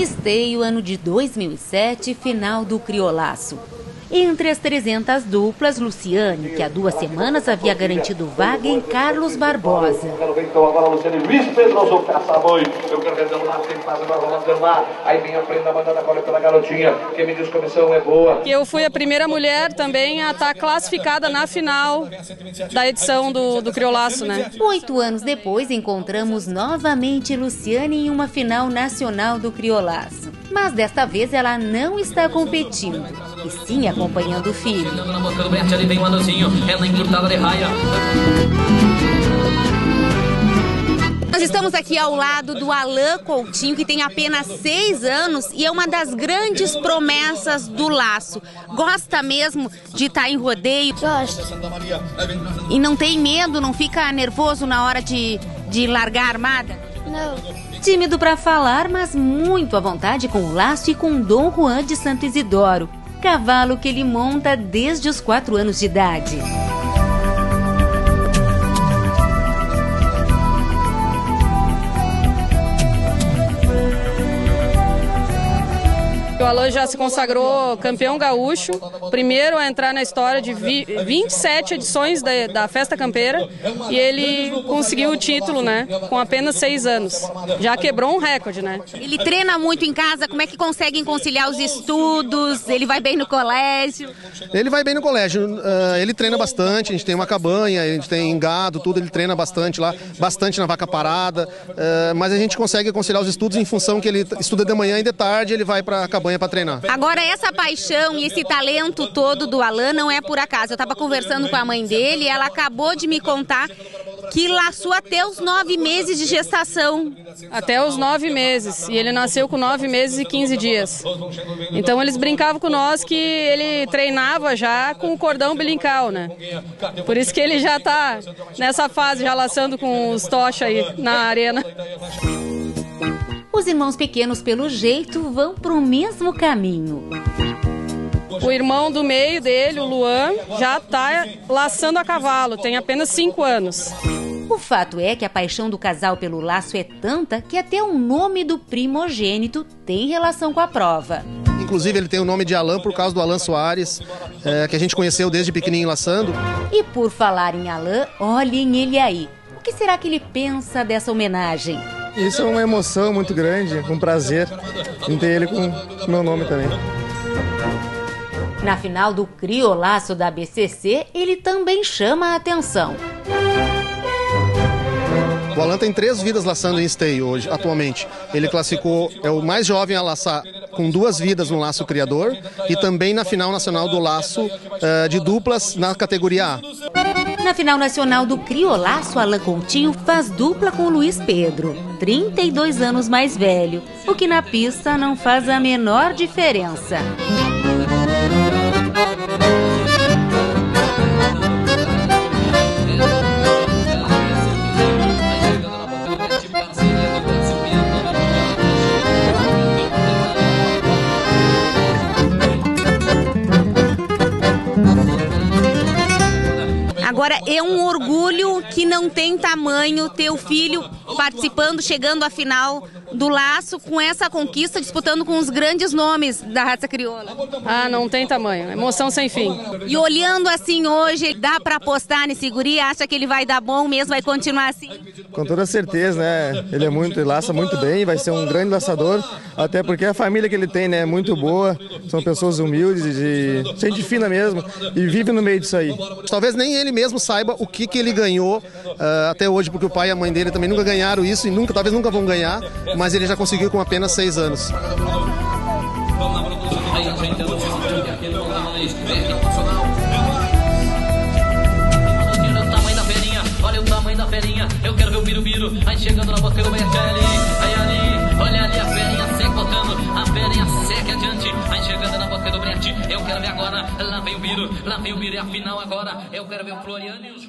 Esteio, ano de 2007, final do Criolaço. Entre as 300 duplas, Luciane, que há duas semanas havia garantido vaga em Carlos Barbosa. Quero ver então agora Luciane Luiz Pedroso Caçaboi. Eu quero ver lá, tem passa agora lá. Aí vem a prenda mandada agora pela garotinha. Quem me diz que a missão é boa. Eu fui a primeira mulher também a estar classificada na final da edição do, do Criolaço, né? Oito anos depois, encontramos novamente Luciane em uma final nacional do Criolaço. Mas desta vez ela não está competindo, sim acompanhando o filho. Na boca do Bert, ali vem o anãozinho, ela encurtada de raia. Nós estamos aqui ao lado do Alain Coutinho, que tem apenas seis anos e é uma das grandes promessas do laço. Gosta mesmo de estar em rodeio Gosto. e não tem medo, não fica nervoso na hora de, de largar a armada? Não. Tímido para falar, mas muito à vontade com o laço e com Dom Juan de Santo Isidoro, cavalo que ele monta desde os quatro anos de idade. O Alain já se consagrou campeão gaúcho, primeiro a entrar na história de vi- 27 edições da, da Festa Campeira e ele conseguiu o título, né, com apenas seis anos. Já quebrou um recorde, né? Ele treina muito em casa, como é que conseguem conciliar os estudos? Ele vai bem no colégio? Ele vai bem no colégio, ah, ele treina bastante, a gente tem uma cabanha, a gente tem gado, tudo, ele treina bastante lá, bastante na vaca parada, ah, mas a gente consegue conciliar os estudos em função que ele estuda de manhã e de tarde ele vai para a cabanha para treinar. Agora, essa paixão e esse talento todo do Alan não é por acaso. Eu estava conversando com a mãe dele e ela acabou de me contar que laçou até os nove meses de gestação. Até os nove meses. E ele nasceu com nove meses e 15 dias. Então eles brincavam com nós que ele treinava já com o cordão umbilical, né? Por isso que ele já tá nessa fase, já laçando com os tocha aí na arena. Os irmãos pequenos, pelo jeito, vão para o mesmo caminho. O irmão do meio dele, o Luan, já tá laçando a cavalo, tem apenas cinco anos. O fato é que a paixão do casal pelo laço é tanta que até o nome do primogênito tem relação com a prova. Inclusive ele tem o nome de Alan por causa do Alan Soares, eh, que a gente conheceu desde pequenininho laçando. E por falar em Alain, olhem ele aí. O que será que ele pensa dessa homenagem? Isso é uma emoção muito grande, um prazer em ter ele com o meu nome também. Na final do Criolaço da BCC, ele também chama a atenção. O Alan tem três vidas laçando em esteio hoje, atualmente. Ele classificou, é o mais jovem a laçar com duas vidas no laço criador e também na final nacional do laço eh, de duplas na categoria A. Na final nacional do Criolaço, Alain Coutinho faz dupla com Luiz Pedro, 32 anos mais velho, o que na pista não faz a menor diferença. Agora, é um orgulho que não tem tamanho ter o filho participando, chegando à final do laço com essa conquista, disputando com os grandes nomes da raça crioula. Ah, não tem tamanho. Emoção sem fim. E olhando assim hoje, dá pra apostar nesse guri? Acha que ele vai dar bom mesmo, vai continuar assim? Com toda certeza, né? Ele é muito, ele laça muito bem, vai ser um grande laçador, até porque a família que ele tem, né, é muito boa, são pessoas humildes, de gente fina mesmo, e vive no meio disso aí. Talvez nem ele mesmo saiba o que, que ele ganhou ah, até hoje, porque o pai e a mãe dele também nunca ganharam isso e nunca, talvez nunca vão ganhar, mas ele já conseguiu com apenas seis anos. Eu quero ver o birubiru, aí chegando na boca do Bert, aí ali, olha ali a ferinha secotando, a ferinha seca adiante, aí chegando na boca do Bert. Eu quero ver agora, lá vem o biru, lá vem o biru, e a final agora. Eu quero ver o Floriano e os